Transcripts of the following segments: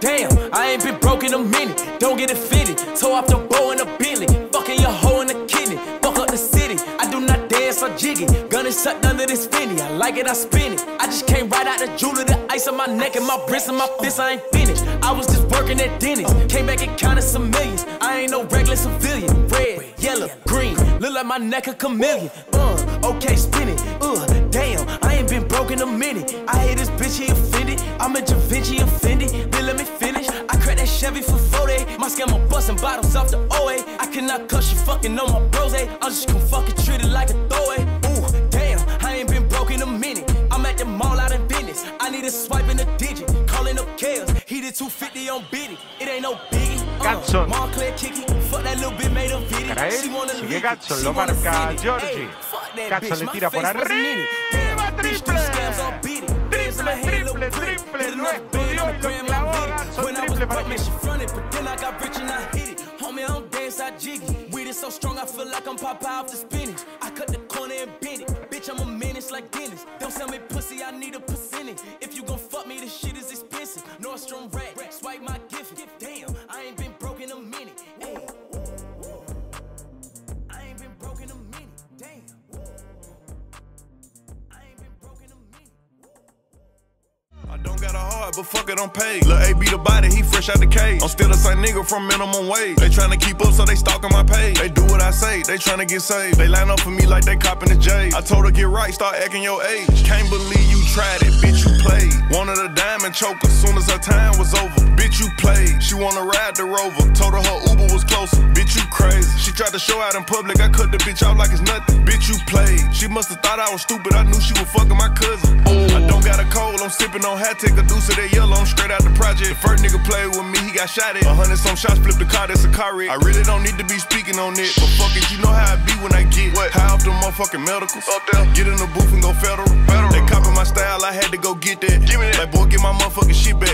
Damn, I ain't been broke in a minute. Don't get it fitted. Toe off the bow in a Billy. Fucking your hoe in the kidney. Fuck up the city. I do not dance or jiggy. Gun is sucked under this finny. I like it, I spin it. I just came right out the jewelry, the ice on my neck and my wrist and my fist. I ain't finished. I was just working at Dennis. Came back and counted some millions. I ain't no regular civilian. Red, yellow, green. Look like my neck a chameleon. Uh, okay, spin it. Uh, damn, In a minute. I hate this bitch, he offended. I'm a Da Vinci offended. Then let me finish. I cracked that Chevy for 40. My scammer busting bottles off the OA. I cannot cuss you fucking on my bros. eh? I'm just gonna fucking treat it like a throwaway. Ooh, damn, I ain't been broke in a minute. I'm at the mall out in business. I need a swipe in a digit. Calling up chaos. He did 250 on biddy. It ain't no biggie. Uh, Gadson. Montclair kicky. Fuck that little bit made a video. Caray, She wanna sigue. Gadson, lo marca. Giorgi. Gadson le tira por face wasn't in it. Damn, arriba, triple. All beat it. Bands in my hand, little Triple, triple, Hit lo enough band on the estudió, gram, lo clavó, did it. Gadson, When I was triple para aquí. she fronted, but then I got rich and I hit it. Homie, I don't dance, I jiggy. Weed is so strong, I feel like I'm Popeye off the spinach. I cut the corner and bend it. Bitch, I'm a menace like Dennis. Don't sell me pussy, I need a percentage. If you gon' fuck me, this shit is expensive. Nordstrom rack, swipe my don't got a heart, but fuck it, I'm paid. Lil' A beat the body, he fresh out the cage. I'm still the same nigga from minimum wage. They tryna keep up, so they stalking my page. They do what I say, they tryna get saved. They line up for me like they copping the J. I told her get right, start acting your age. Can't believe you tried it, bitch, you played. Wanted a diamond choker, as soon as her time was over. Bitch, you played. She wanna ride the rover. Told her her Uber was closer. Bitch, you crazy. She tried to show out in public, I cut the bitch out like it's nothing. Bitch, you played. She must've thought I was stupid, I knew she was fucking my cousin. I don't got a cold, I'm sipping on hat, take a deuce of that yellow, I'm straight out the project. The first nigga played with me, he got shot at. A hundred some shots, flipped the car, that's a car wreck. I really don't need to be speaking on it, but fuck it, you know how I be when I get what? high off the motherfucking medicals. Up there, get in the booth and go federal. federal. They copy my style, I had to go get that. Give me that. Like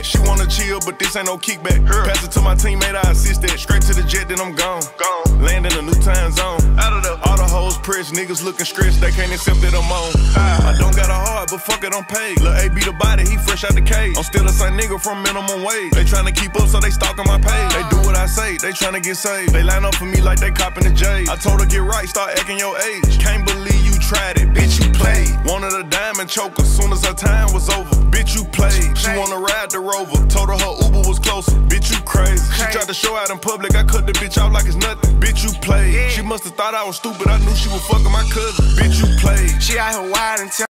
back. She wanna chill, but this ain't no kickback. Her. Pass it to my teammate, I assist that. Straight to the jet, then I'm gone. Gone. Land in a new time zone. Out of there. All the hoes pressed, niggas looking stressed, they can't accept that I'm on. Ah. I don't got a heart, but fuck it, I'm paid. Lil' A beat the body, he fresh out the cage. I'm still the same nigga from minimum wage. They tryna keep up, so they stalking my page. They do what I say, they tryna get saved. They line up for me like they copping the J. I told her get right, start acting your age. Can't believe you tried it, bitch, you played. Wanted a diamond choker, as soon as her time was over. Bitch, you played. She wanna ride the rover. Told her her Uber was closer. Bitch, you crazy. She tried to show out in public, I cut the bitch out like it's nothing. Bitch, you played. She must've thought I was stupid, I knew she was fucking my cousin. Bitch, you played. She out here wide and